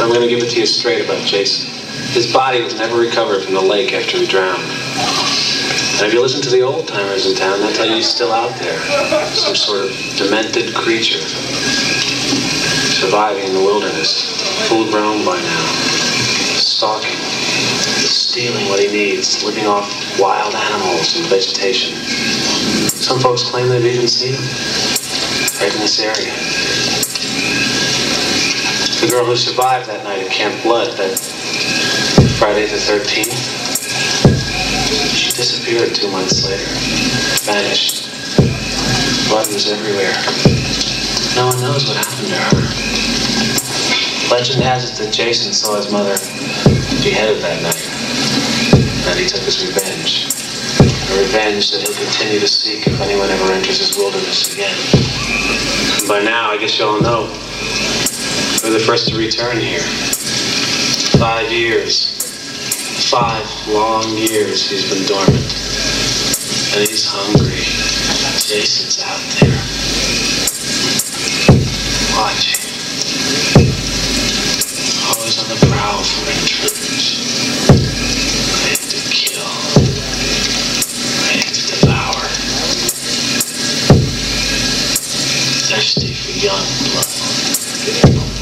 I'm going to give it to you straight about Jason. His body was never recovered from the lake after he drowned. And if you listen to the old timers in town, they'll tell you he's still out there. Some sort of demented creature. Surviving in the wilderness. Full grown by now. Stalking. Stealing what he needs. Living off wild animals and vegetation. Some folks claim they've even seen him. Right in this area. The girl who survived that night at Camp Blood, that Friday the 13th, she disappeared two months later. Vanished. Blood was everywhere. No one knows what happened to her. Legend has it that Jason saw his mother beheaded that night. That he took his revenge. A revenge that he'll continue to seek if anyone ever enters his wilderness again. By now, I guess you all know, we're the first to return here. Five years. Five long years he's been dormant. And he's hungry. Jason's out there. Watching. Always on the prowl for intruders. Ready to kill. Ready to devour. Thirsty for young blood.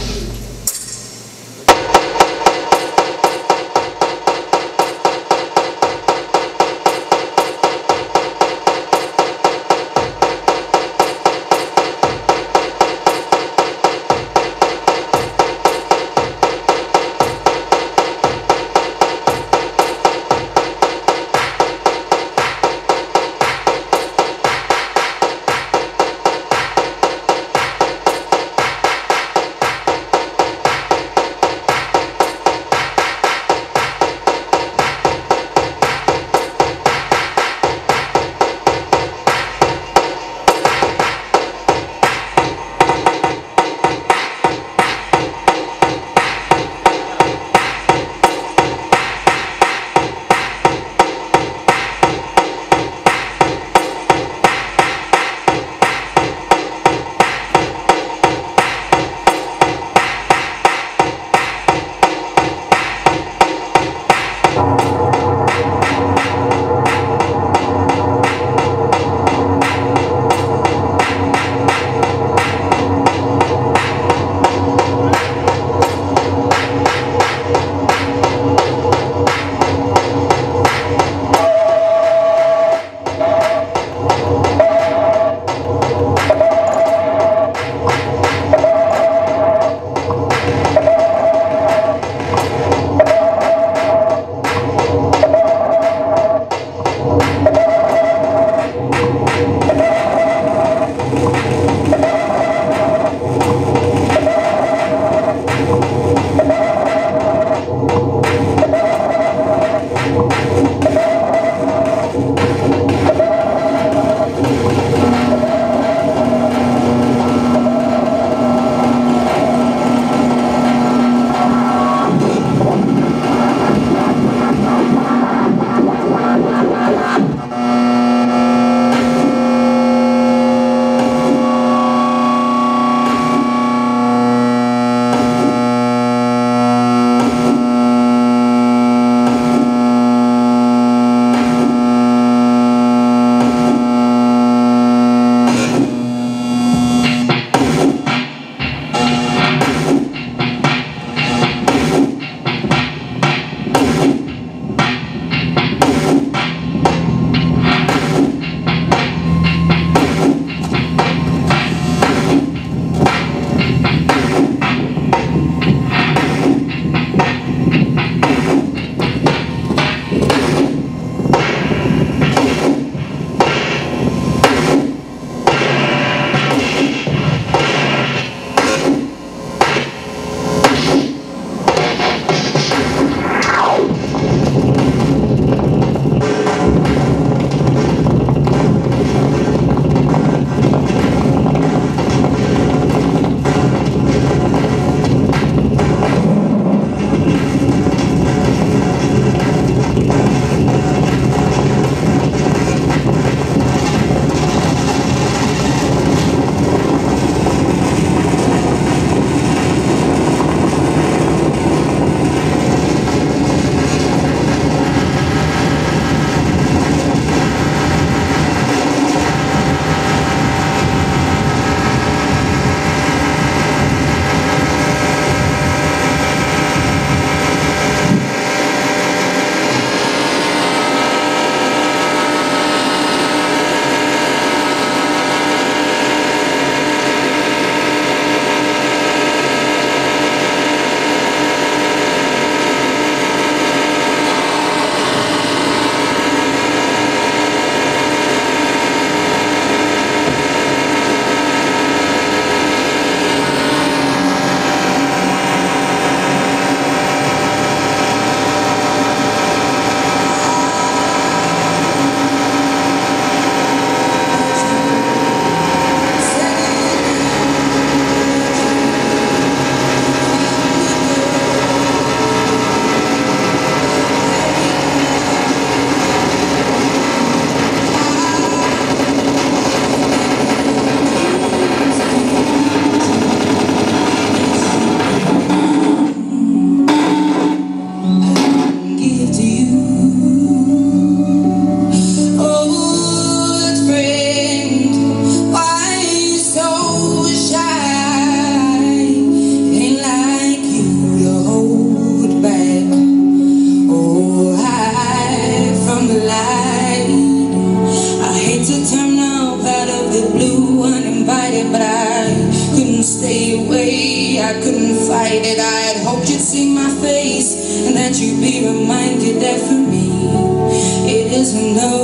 know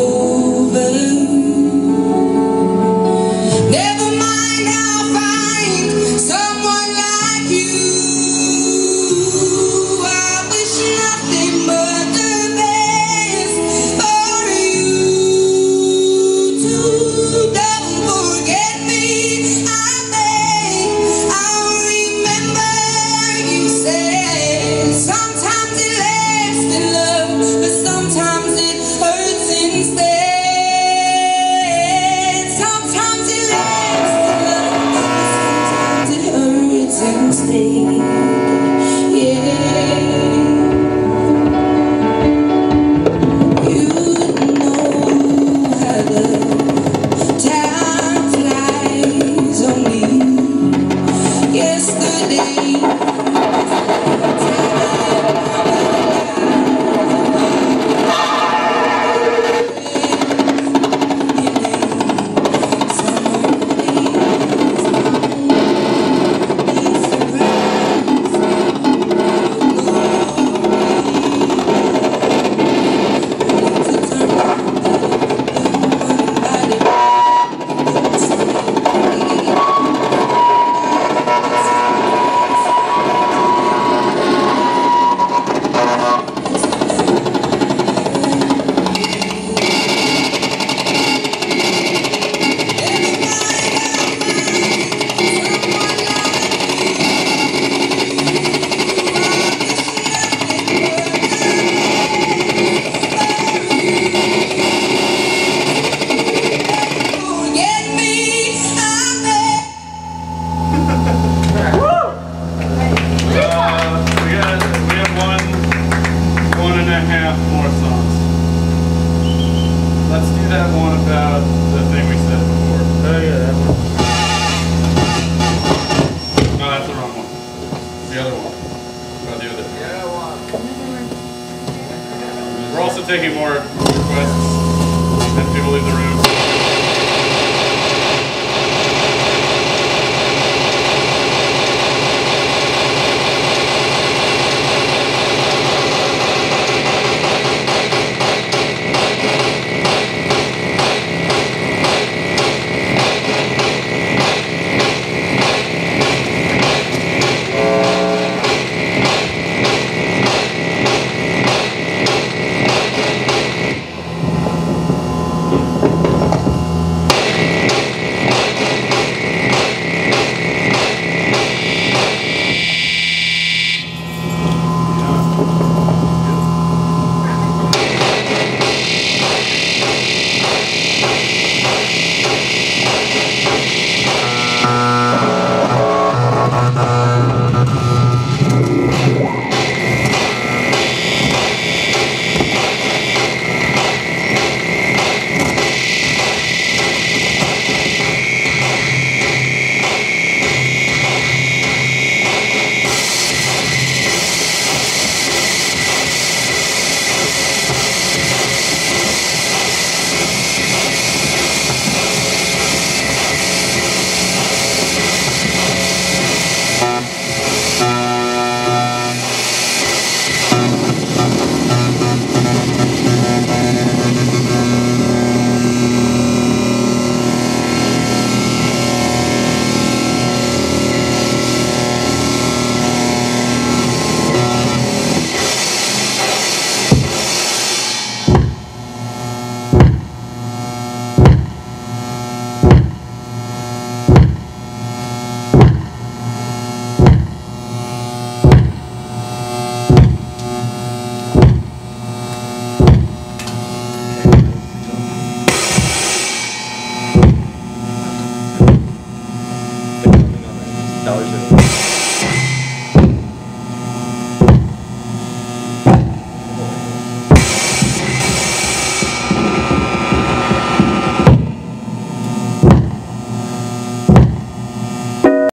taking more requests as people leave the room. scholarship.